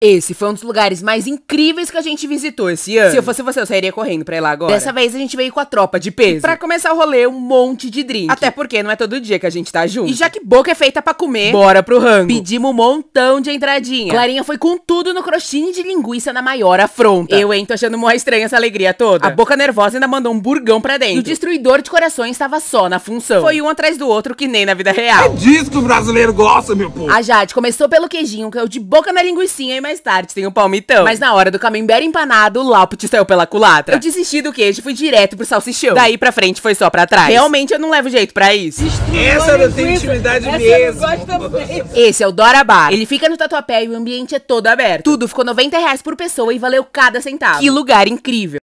Esse foi um dos lugares mais incríveis que a gente visitou esse ano. Se eu fosse você, eu sairia correndo pra ir lá agora. Dessa vez a gente veio com a tropa de peso. Pra começar o rolê, um monte de drink. Até porque não é todo dia que a gente tá junto. E já que boca é feita pra comer, bora pro rango. Pedimos um montão de entradinha. Clarinha foi com tudo no crostinho de linguiça na maior afronta. Eu, hein, tô achando mó estranha essa alegria toda. A boca nervosa ainda mandou um burgão pra dentro. E o destruidor de corações tava só na função. Foi um atrás do outro que nem na vida real. É disso que o brasileiro gosta, meu povo. A Jade começou pelo queijinho, que é o de boca na linguicinha e mais tarde tem o pão palmitão. Mas na hora do camembert empanado, o Lauput saiu pela culatra. Eu desisti do queijo e fui direto pro salsichão. Daí pra frente foi só pra trás. Realmente eu não levo jeito pra isso. Essa não tem intimidade Essa mesmo. Esse é o Dora Bar. Ele fica no Tatuapé e o ambiente é todo aberto. Tudo ficou 90 reais por pessoa e valeu cada centavo. Que lugar incrível.